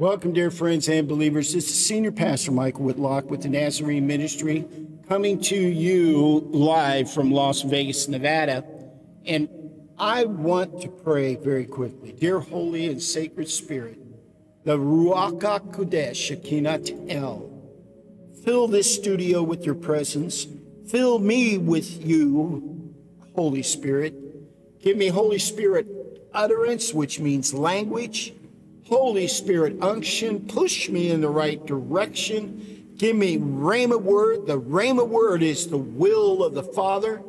Welcome, dear friends and believers. This is Senior Pastor Michael Whitlock with the Nazarene Ministry coming to you live from Las Vegas, Nevada. And I want to pray very quickly. Dear Holy and Sacred Spirit, the Ruach HaKodesh, Shekinat El, fill this studio with your presence. Fill me with you, Holy Spirit. Give me, Holy Spirit, utterance, which means language. Holy Spirit, unction, push me in the right direction. Give me Rhema word. The Rhema word is the will of the Father.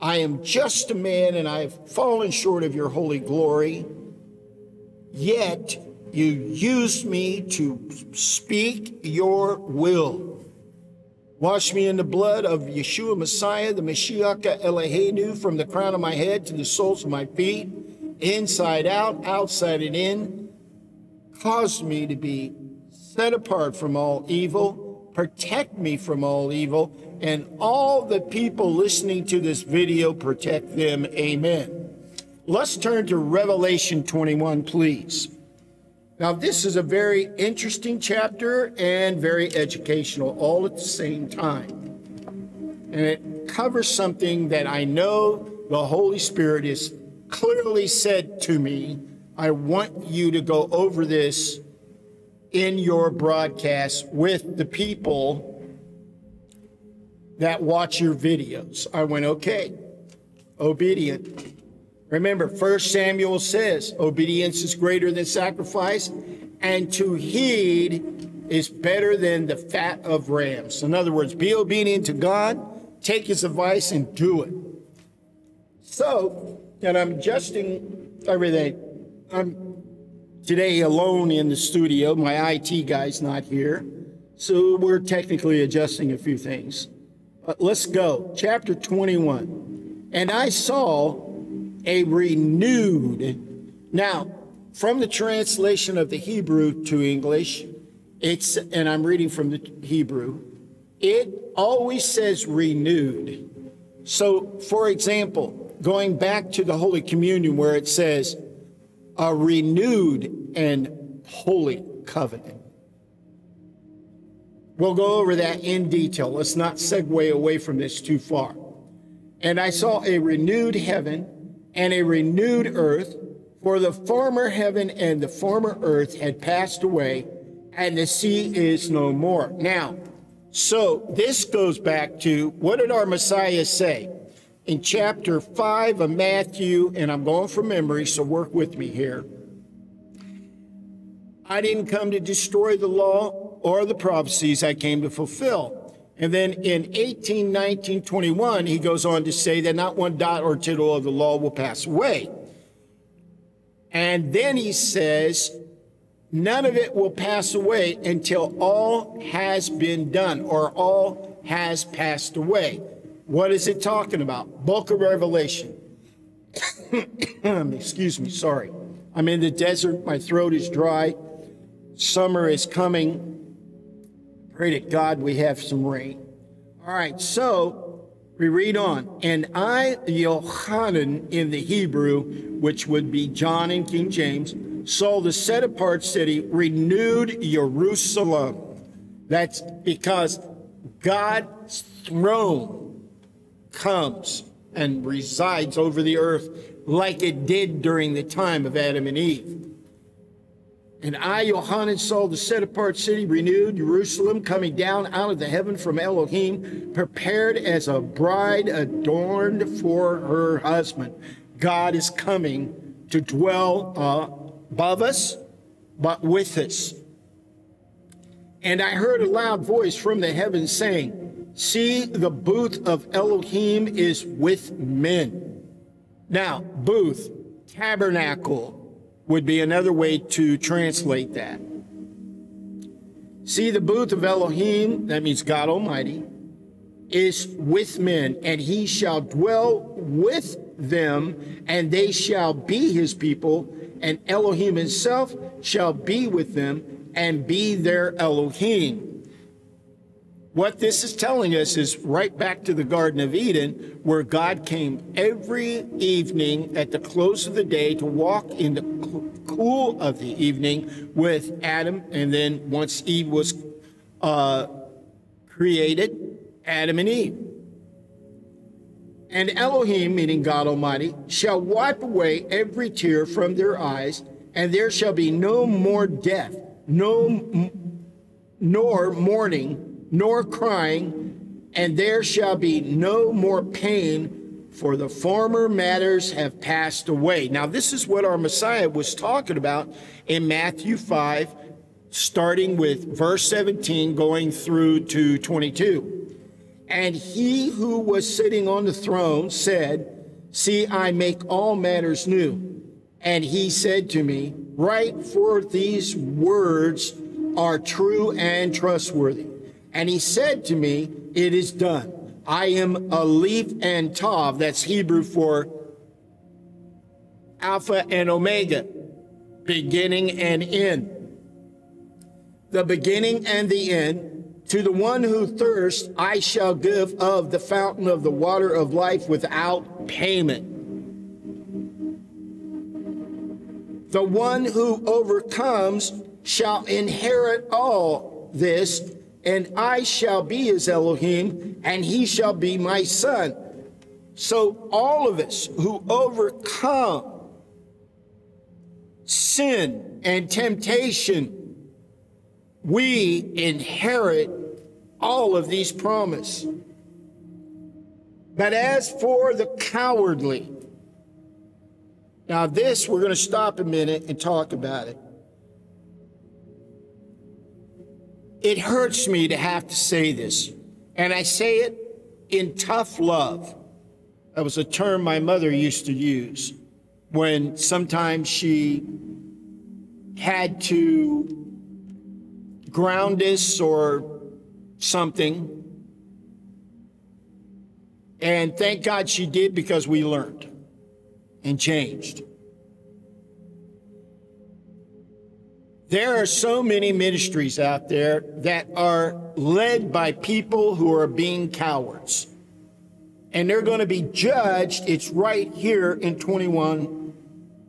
I am just a man and I have fallen short of your holy glory. Yet you used me to speak your will. Wash me in the blood of Yeshua Messiah, the Mashiach Eloheinu, from the crown of my head to the soles of my feet, inside out, outside and in. Cause me to be set apart from all evil. Protect me from all evil. And all the people listening to this video, protect them. Amen. Let's turn to Revelation 21, please. Now, this is a very interesting chapter and very educational all at the same time. And it covers something that I know the Holy Spirit has clearly said to me. I want you to go over this in your broadcast with the people that watch your videos. I went, okay, obedient. Remember, First Samuel says, obedience is greater than sacrifice, and to heed is better than the fat of rams. In other words, be obedient to God, take his advice, and do it. So, and I'm adjusting everything. I'm today alone in the studio. My IT guy's not here. So we're technically adjusting a few things. But let's go. Chapter 21. And I saw a renewed. Now, from the translation of the Hebrew to English, it's, and I'm reading from the Hebrew, it always says renewed. So, for example, going back to the Holy Communion where it says a renewed and holy covenant. We'll go over that in detail. Let's not segue away from this too far. And I saw a renewed heaven and a renewed earth, for the former heaven and the former earth had passed away, and the sea is no more. Now, so this goes back to what did our Messiah say? In chapter 5 of Matthew, and I'm going from memory, so work with me here. I didn't come to destroy the law or the prophecies, I came to fulfill. And then in 18, 19, 21, he goes on to say that not one dot or tittle of the law will pass away. And then he says, none of it will pass away until all has been done or all has passed away. What is it talking about? Book of Revelation. Excuse me, sorry. I'm in the desert. My throat is dry. Summer is coming. Pray to God we have some rain. All right, so we read on. And I, Yohanan in the Hebrew, which would be John in King James, saw the set apart city, renewed Jerusalem. That's because God's throne comes and resides over the earth like it did during the time of Adam and Eve. And I, Johannes, saw the set apart city renewed, Jerusalem, coming down out of the heaven from Elohim, prepared as a bride adorned for her husband. God is coming to dwell uh, above us, but with us. And I heard a loud voice from the heavens saying, See, the booth of Elohim is with men. Now, booth, tabernacle, would be another way to translate that. See, the booth of Elohim, that means God Almighty, is with men, and he shall dwell with them, and they shall be his people, and Elohim himself shall be with them and be their Elohim. What this is telling us is right back to the Garden of Eden, where God came every evening at the close of the day to walk in the cool of the evening with Adam. And then once Eve was uh, created, Adam and Eve. And Elohim, meaning God Almighty, shall wipe away every tear from their eyes, and there shall be no more death, no nor mourning, nor crying, and there shall be no more pain for the former matters have passed away. Now, this is what our Messiah was talking about in Matthew 5, starting with verse 17, going through to 22. And he who was sitting on the throne said, See, I make all matters new. And he said to me, Write, for these words are true and trustworthy. And he said to me, It is done. I am a Aleph and Tav. That's Hebrew for Alpha and Omega, beginning and end. The beginning and the end. To the one who thirsts, I shall give of the fountain of the water of life without payment. The one who overcomes shall inherit all this, and I shall be his Elohim, and he shall be my son. So all of us who overcome sin and temptation, we inherit all of these promises. But as for the cowardly, now this we're going to stop a minute and talk about it. It hurts me to have to say this, and I say it in tough love. That was a term my mother used to use when sometimes she had to ground us or something. And thank God she did because we learned and changed. There are so many ministries out there that are led by people who are being cowards. And they're going to be judged. It's right here in 21,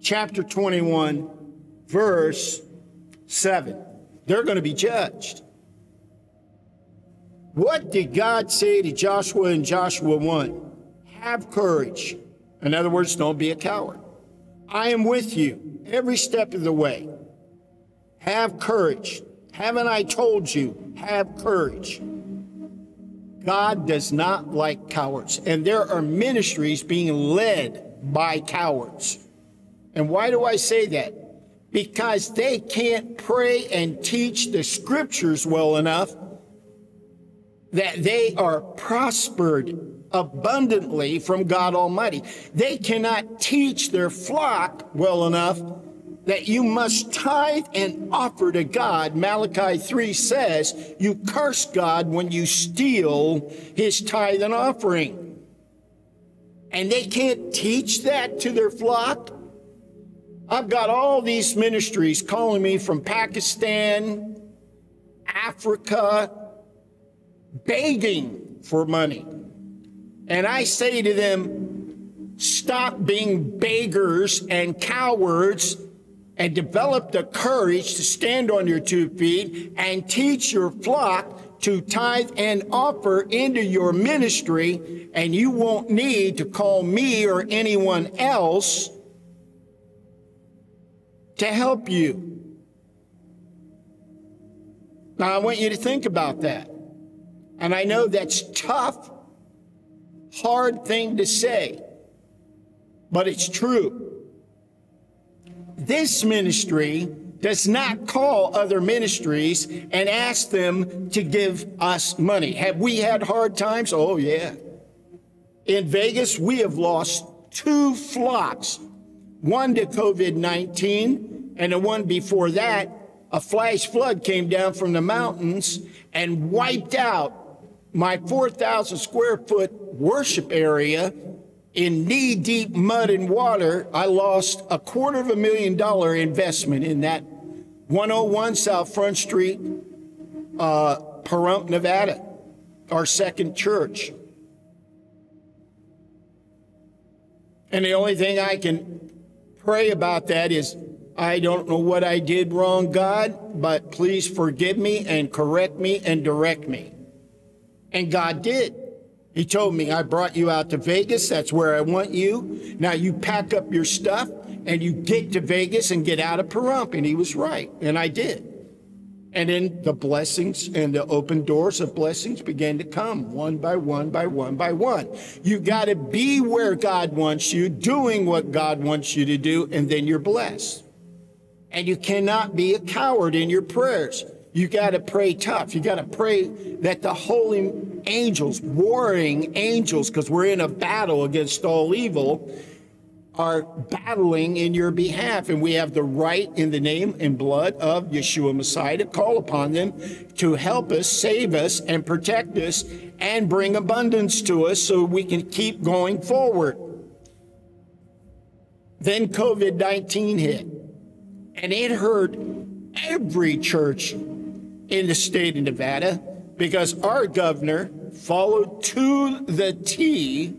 chapter 21, verse 7. They're going to be judged. What did God say to Joshua in Joshua 1? Have courage. In other words, don't be a coward. I am with you every step of the way. Have courage. Haven't I told you? Have courage. God does not like cowards. And there are ministries being led by cowards. And why do I say that? Because they can't pray and teach the scriptures well enough that they are prospered abundantly from God Almighty. They cannot teach their flock well enough that you must tithe and offer to God. Malachi 3 says you curse God when you steal his tithe and offering. And they can't teach that to their flock. I've got all these ministries calling me from Pakistan, Africa, begging for money. And I say to them, stop being beggars and cowards and develop the courage to stand on your two feet and teach your flock to tithe and offer into your ministry, and you won't need to call me or anyone else to help you. Now, I want you to think about that. And I know that's tough, hard thing to say, but it's true. This ministry does not call other ministries and ask them to give us money. Have we had hard times? Oh, yeah. In Vegas, we have lost two flocks one to COVID 19, and the one before that, a flash flood came down from the mountains and wiped out my 4,000 square foot worship area in knee deep mud and water, I lost a quarter of a million dollar investment in that 101 South Front Street, uh, Pahrump, Nevada, our second church. And the only thing I can pray about that is I don't know what I did wrong, God, but please forgive me and correct me and direct me. And God did. He told me, I brought you out to Vegas. That's where I want you. Now you pack up your stuff and you get to Vegas and get out of Pahrump. And he was right. And I did. And then the blessings and the open doors of blessings began to come one by one by one by one. You got to be where God wants you, doing what God wants you to do, and then you're blessed. And you cannot be a coward in your prayers. You got to pray tough. You got to pray that the holy angels, warring angels, because we're in a battle against all evil, are battling in your behalf. And we have the right in the name and blood of Yeshua Messiah to call upon them to help us, save us, and protect us, and bring abundance to us so we can keep going forward. Then COVID 19 hit, and it hurt every church in the state of Nevada because our governor followed to the T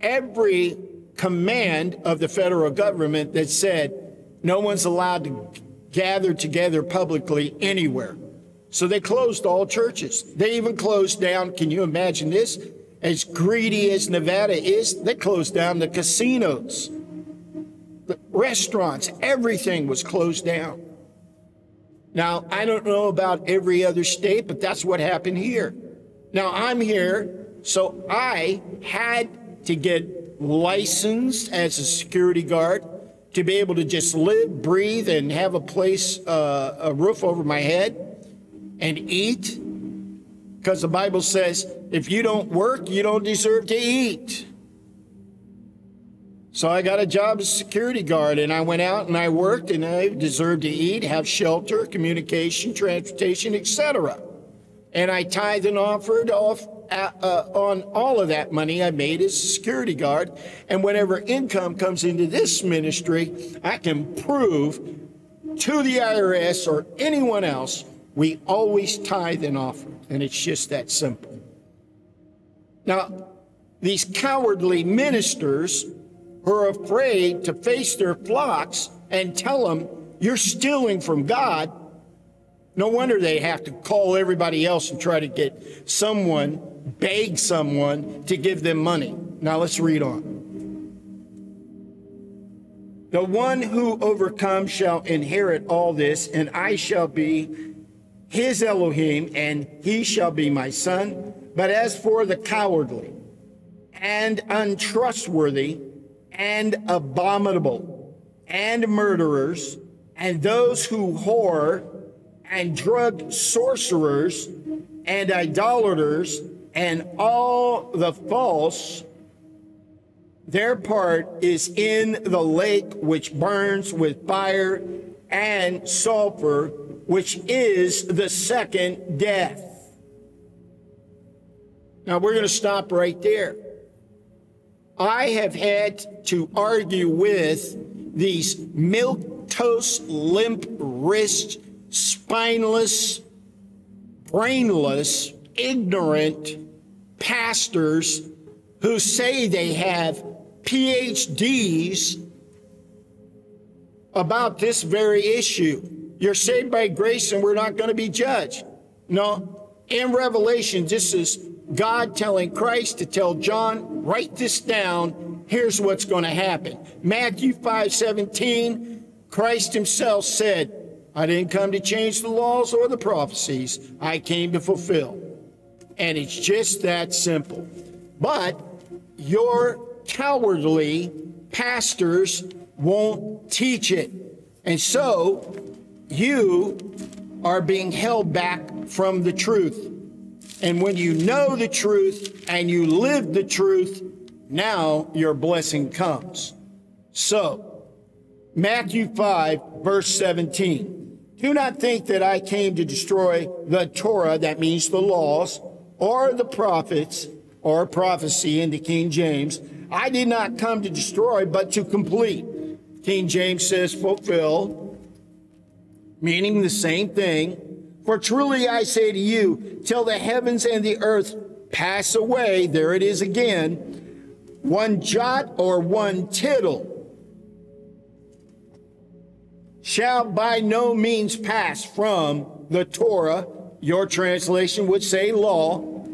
every command of the federal government that said no one's allowed to gather together publicly anywhere. So they closed all churches. They even closed down, can you imagine this? As greedy as Nevada is, they closed down the casinos, the restaurants, everything was closed down. Now, I don't know about every other state, but that's what happened here. Now, I'm here, so I had to get licensed as a security guard to be able to just live, breathe, and have a place, uh, a roof over my head and eat. Because the Bible says if you don't work, you don't deserve to eat. So I got a job as a security guard and I went out and I worked and I deserved to eat, have shelter, communication, transportation, etc. And I tithed and offered off uh, uh, on all of that money I made as a security guard. And whenever income comes into this ministry, I can prove to the IRS or anyone else we always tithe and offer. And it's just that simple. Now, these cowardly ministers who are afraid to face their flocks and tell them, you're stealing from God, no wonder they have to call everybody else and try to get someone beg someone to give them money. Now let's read on. The one who overcomes shall inherit all this, and I shall be his Elohim, and he shall be my son. But as for the cowardly and untrustworthy and abominable and murderers and those who whore and drug sorcerers and idolaters and all the false, their part is in the lake which burns with fire and sulfur, which is the second death. Now we're going to stop right there. I have had to argue with these milk toast, limp wrist, spineless, brainless, ignorant pastors who say they have PhDs about this very issue. You're saved by grace and we're not going to be judged. No, in Revelation, this is God telling Christ to tell John, write this down. Here's what's going to happen. Matthew 5 17, Christ himself said, I didn't come to change the laws or the prophecies, I came to fulfill. And it's just that simple. But your cowardly pastors won't teach it. And so you are being held back from the truth. And when you know the truth and you live the truth, now your blessing comes. So, Matthew 5, verse 17. Do not think that I came to destroy the Torah, that means the laws, or the prophets or prophecy in the King James. I did not come to destroy, but to complete. King James says fulfill, meaning the same thing. For truly I say to you, till the heavens and the earth pass away, there it is again, one jot or one tittle shall by no means pass from the Torah, your translation would say law,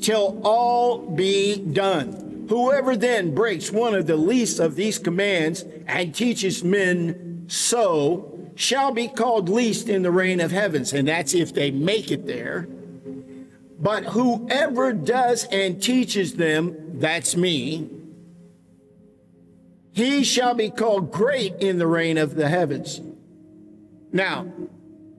till all be done. Whoever then breaks one of the least of these commands and teaches men so shall be called least in the reign of heavens. And that's if they make it there. But whoever does and teaches them, that's me, he shall be called great in the reign of the heavens. Now,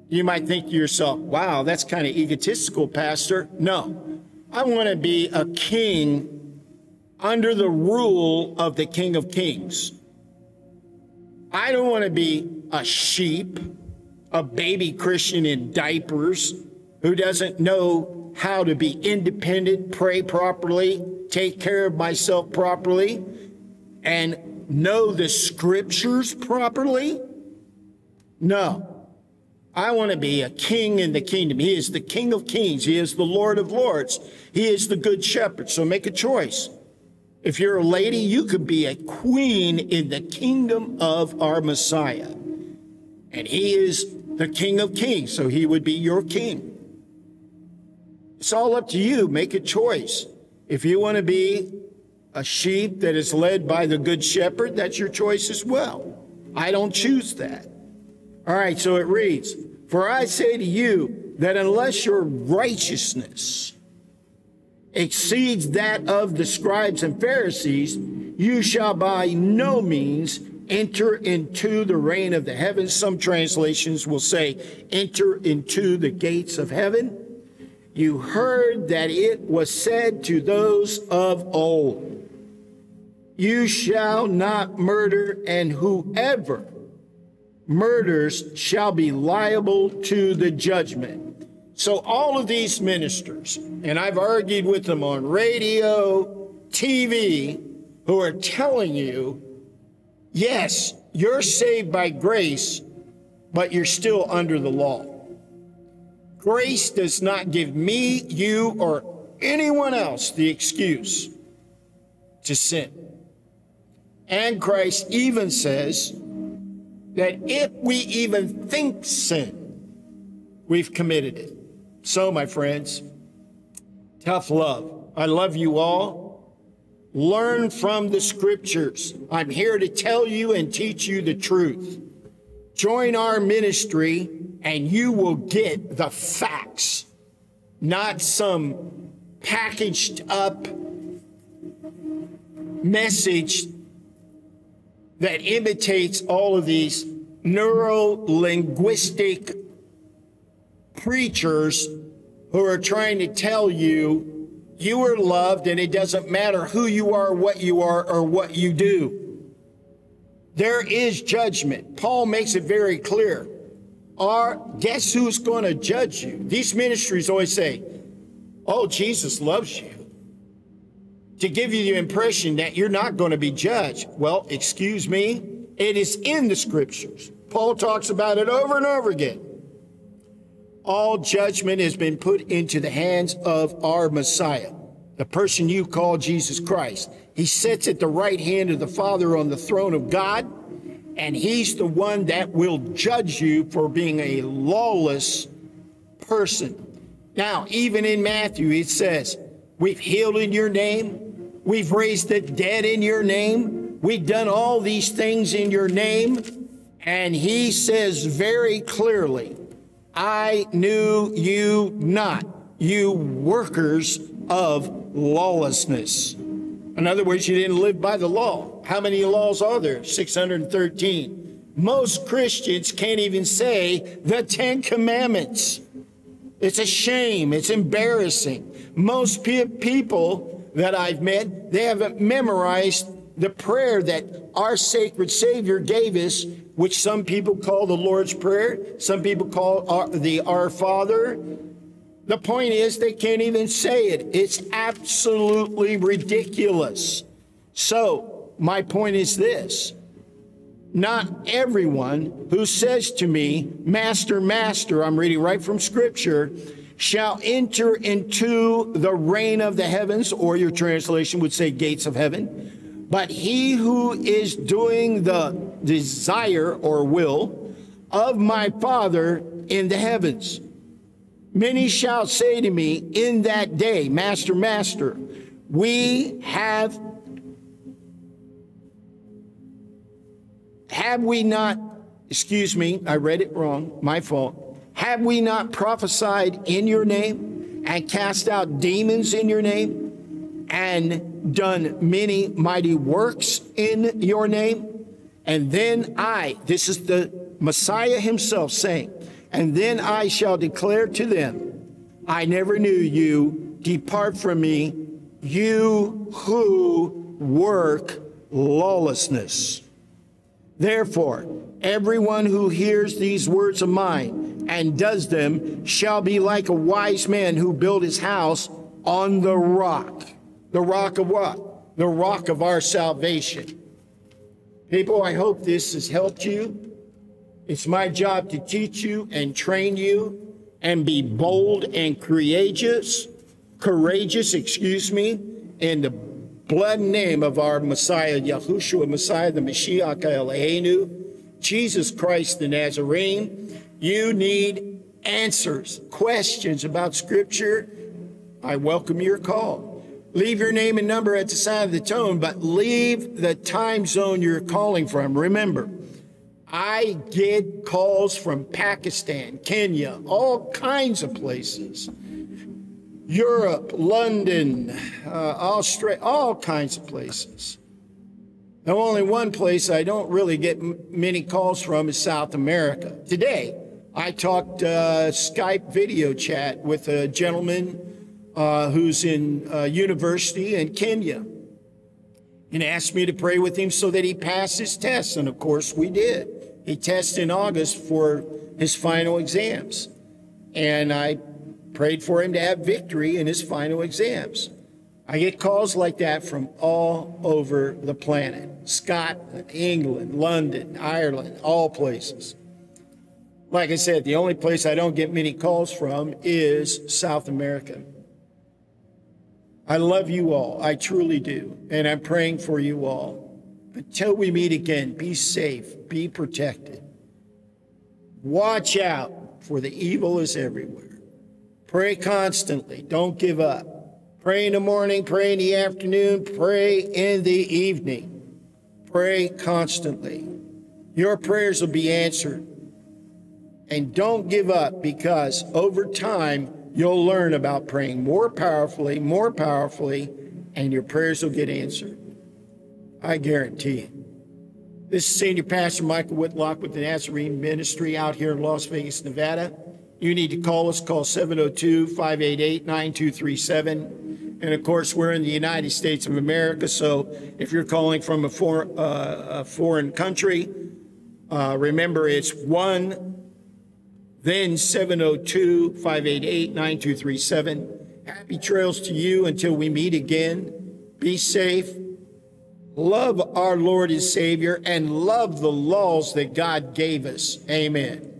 you might think to yourself, wow, that's kind of egotistical, Pastor. No, I want to be a king under the rule of the King of Kings. I don't want to be a sheep, a baby Christian in diapers who doesn't know how to be independent, pray properly, take care of myself properly, and know the scriptures properly? No. I want to be a king in the kingdom. He is the King of kings. He is the Lord of lords. He is the good shepherd. So make a choice. If you're a lady, you could be a queen in the kingdom of our Messiah. And he is the King of kings, so he would be your king. It's all up to you. Make a choice. If you want to be a sheep that is led by the good shepherd, that's your choice as well. I don't choose that. All right, so it reads For I say to you that unless your righteousness exceeds that of the scribes and Pharisees, you shall by no means enter into the reign of the heavens. Some translations will say, enter into the gates of heaven. You heard that it was said to those of old, you shall not murder, and whoever murders shall be liable to the judgment. So, all of these ministers, and I've argued with them on radio, TV, who are telling you, yes, you're saved by grace, but you're still under the law. Grace does not give me, you, or anyone else the excuse to sin. And Christ even says that if we even think sin, we've committed it. So, my friends, tough love. I love you all. Learn from the scriptures. I'm here to tell you and teach you the truth. Join our ministry and you will get the facts, not some packaged up message that imitates all of these neuro linguistic preachers who are trying to tell you you are loved and it doesn't matter who you are, what you are, or what you do. There is judgment. Paul makes it very clear. Our, guess who's going to judge you? These ministries always say, Oh, Jesus loves you to give you the impression that you're not going to be judged. Well, excuse me, it is in the scriptures. Paul talks about it over and over again. All judgment has been put into the hands of our Messiah, the person you call Jesus Christ. He sits at the right hand of the Father on the throne of God, and he's the one that will judge you for being a lawless person. Now, even in Matthew, it says, We've healed in your name. We've raised the dead in your name. We've done all these things in your name. And he says very clearly, I knew you not, you workers of lawlessness. In other words, you didn't live by the law. How many laws are there? 613. Most Christians can't even say the Ten Commandments. It's a shame. It's embarrassing. Most pe- people that I've met, they haven't memorized the prayer that our sacred Savior gave us, which some people call the Lord's Prayer, some people call the Our Father. The point is, they can't even say it. It's absolutely ridiculous. So, my point is this not everyone who says to me, Master, Master, I'm reading right from Scripture, shall enter into the reign of the heavens, or your translation would say gates of heaven. But he who is doing the desire or will of my Father in the heavens. Many shall say to me in that day, Master, Master, we have have we not excuse me, I read it wrong, my fault. Have we not prophesied in your name and cast out demons in your name and done many mighty works in your name? And then I, this is the Messiah himself saying, and then I shall declare to them, I never knew you. Depart from me, you who work lawlessness. Therefore, everyone who hears these words of mine and does them shall be like a wise man who built his house on the rock. The rock of what? The rock of our salvation. People, I hope this has helped you. It's my job to teach you and train you and be bold and courageous, courageous, excuse me, in the blood name of our Messiah, Yahushua Messiah, the Mashiach Eloheinu, Jesus Christ the Nazarene. You need answers, questions about Scripture. I welcome your call. Leave your name and number at the side of the tone, but leave the time zone you're calling from. Remember, I get calls from Pakistan, Kenya, all kinds of places. Europe, London, uh, Australia, all kinds of places. Now, only one place I don't really get many calls from is South America. Today, I talked uh, Skype video chat with a gentleman uh, who's in uh, university in Kenya and asked me to pray with him so that he passed his tests. And of course, we did. He tested in August for his final exams. And I prayed for him to have victory in his final exams. I get calls like that from all over the planet Scotland, England, London, Ireland, all places. Like I said, the only place I don't get many calls from is South America. I love you all. I truly do. And I'm praying for you all. Until we meet again, be safe, be protected. Watch out, for the evil is everywhere. Pray constantly. Don't give up. Pray in the morning, pray in the afternoon, pray in the evening. Pray constantly. Your prayers will be answered. And don't give up because over time, you'll learn about praying more powerfully, more powerfully, and your prayers will get answered. I guarantee it. This is Senior Pastor Michael Whitlock with the Nazarene Ministry out here in Las Vegas, Nevada. You need to call us, call 702 588 9237. And of course, we're in the United States of America, so if you're calling from a, for, uh, a foreign country, uh, remember it's 1 then 702 588 9237. Happy trails to you until we meet again. Be safe. Love our Lord and Savior and love the laws that God gave us. Amen.